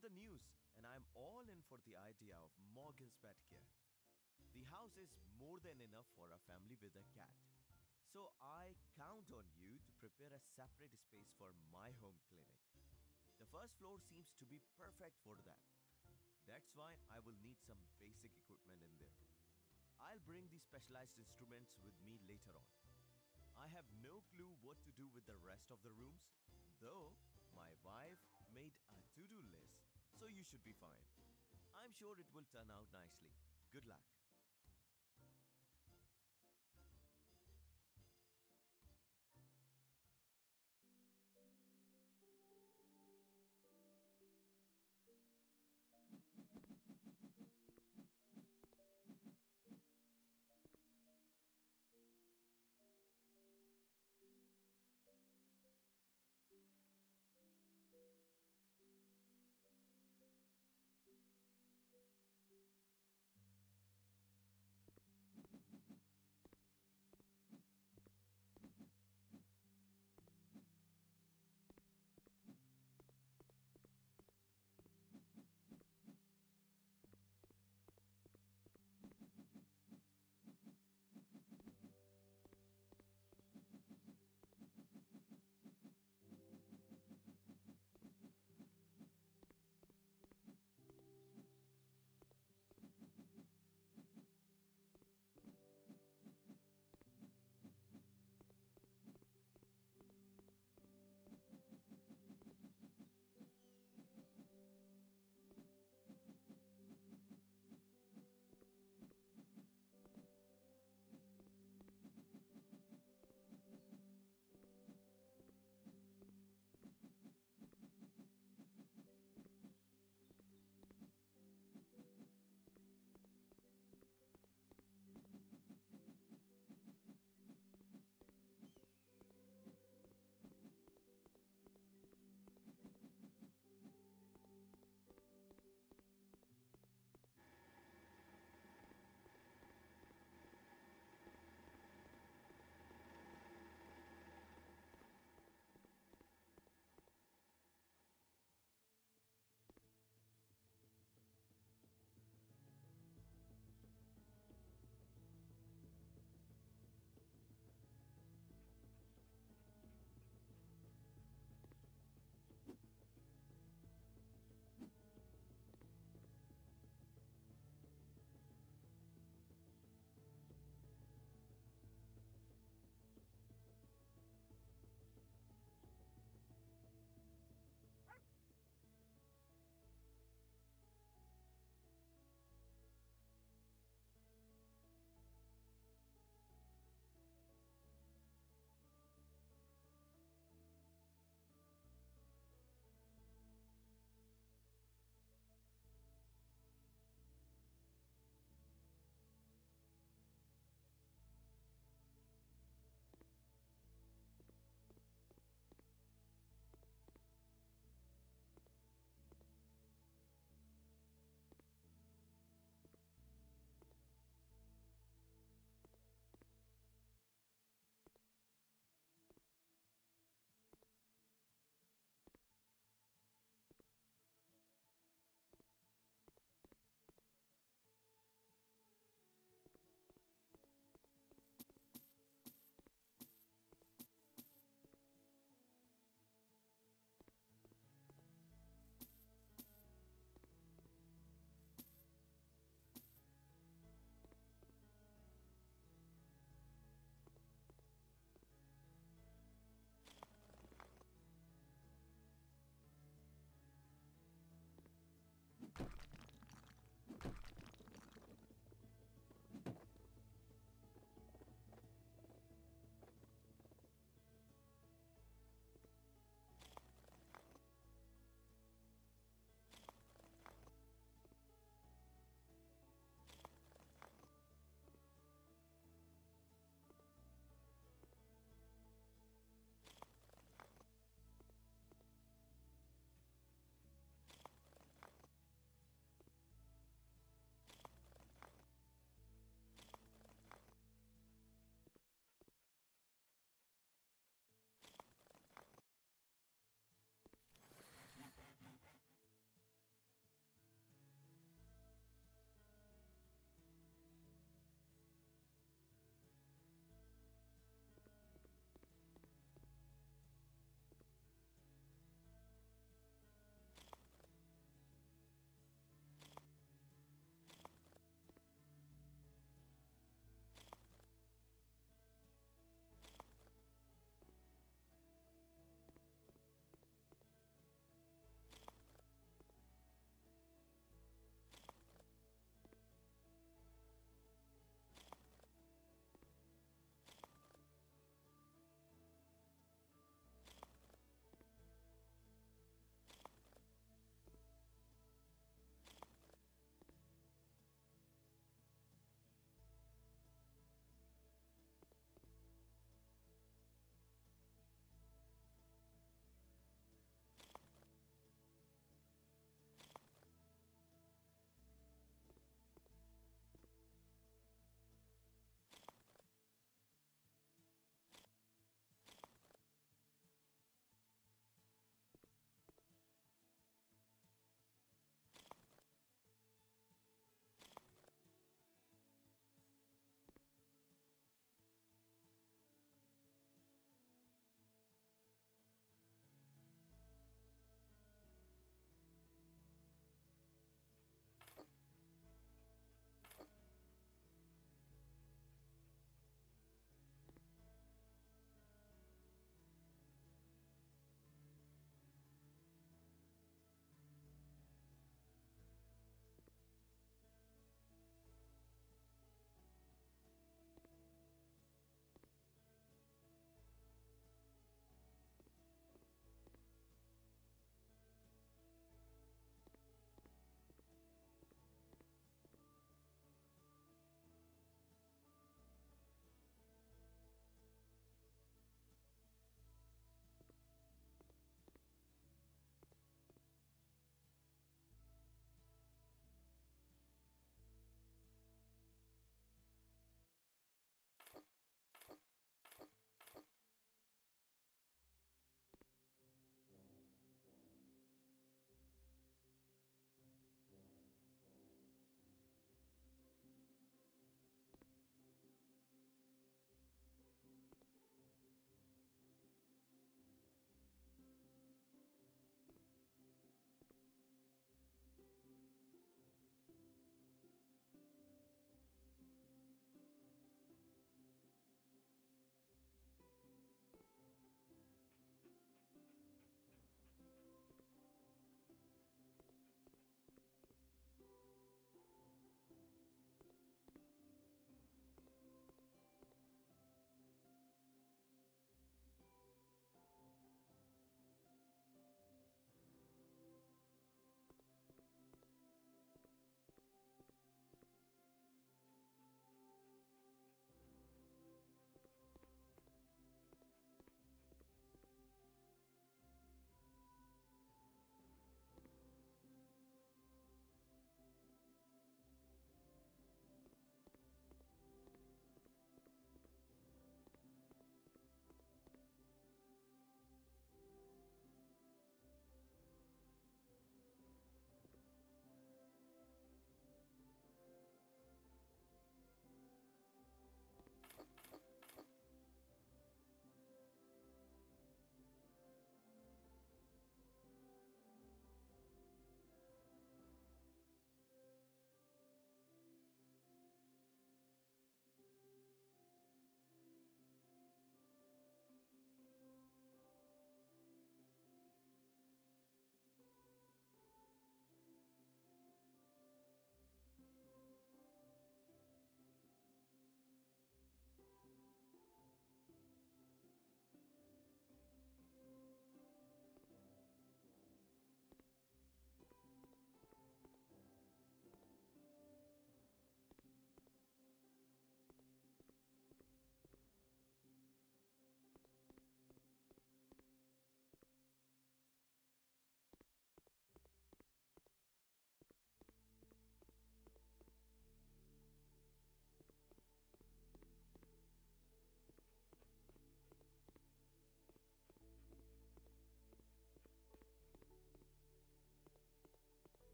the news and I'm all in for the idea of Morgan's Pet Care. The house is more than enough for a family with a cat. So I count on you to prepare a separate space for my home clinic. The first floor seems to be perfect for that. That's why I will need some basic equipment in there. I'll bring the specialized instruments with me later on. I have no clue what to do with the rest of the rooms, though my wife made a to do list, so you should be fine. I'm sure it will turn out nicely. Good luck.